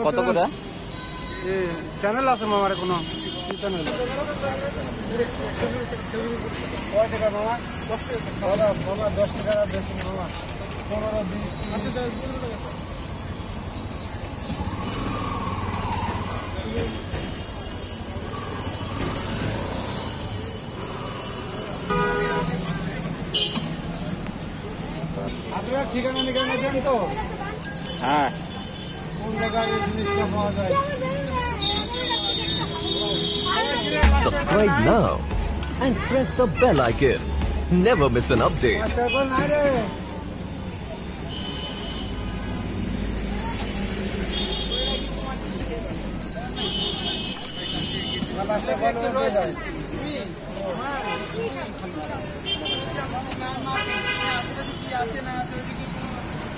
কত করে চ্যানেল আছে আমার এখনো দশ টাকা বেশি মামা পনেরো বিশ ঠিকানা নিকানা দেন তো হ্যাঁ কোন জায়গায় এই জিনিসটা পাওয়া যায় Subscribe now and press the bell icon. Never miss an update. আচ্ছা এখন নাই রে পাঁচটা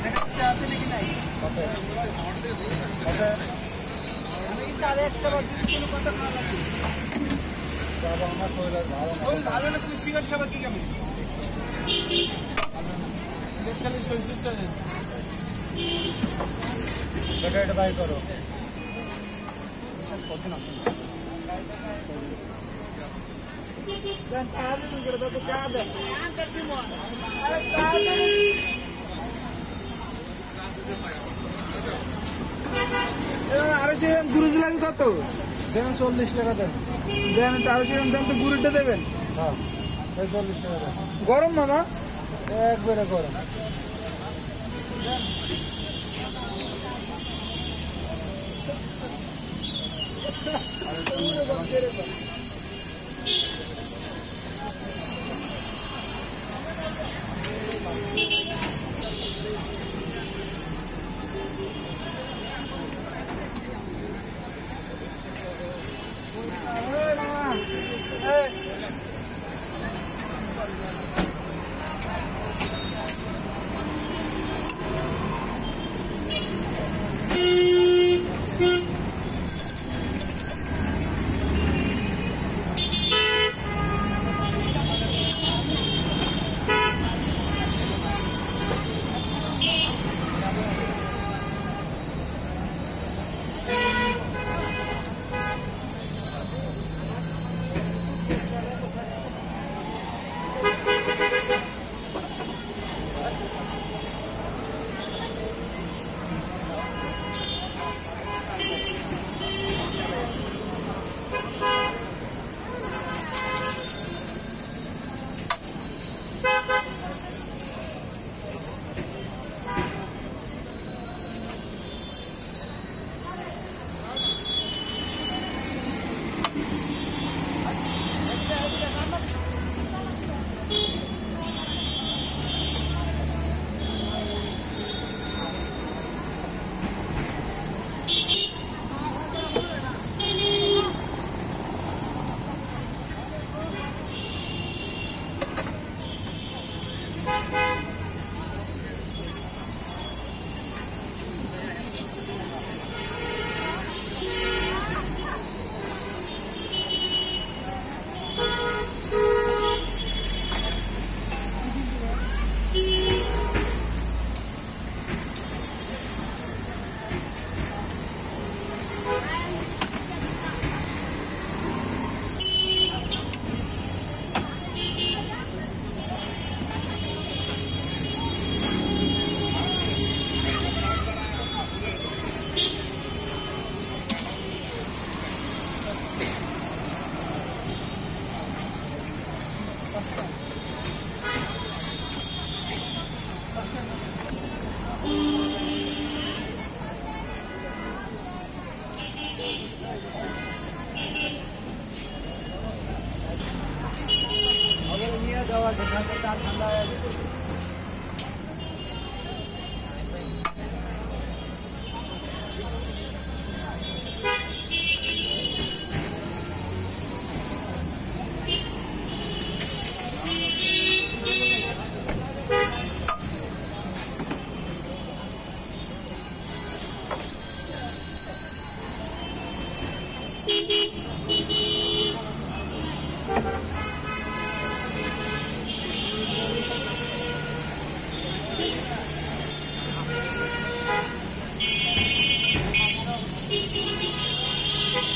কল হয়ে যায় আচ্ছা বাবা আমার শরীর আর ভালো না এটা এটা বাই করো আরও সেরকম গুরু দিলাম কত? দেবেন চল্লিশ টাকা দেন। দেন আরও সেরকম দেন তো গুরুটা দেবেন। হ্যাঁ, চল্লিশ টাকা দেন। গরম মামা? একবারে গরম। Thank you. 哎，हवा के साथ ठंडा है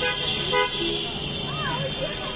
Thank you.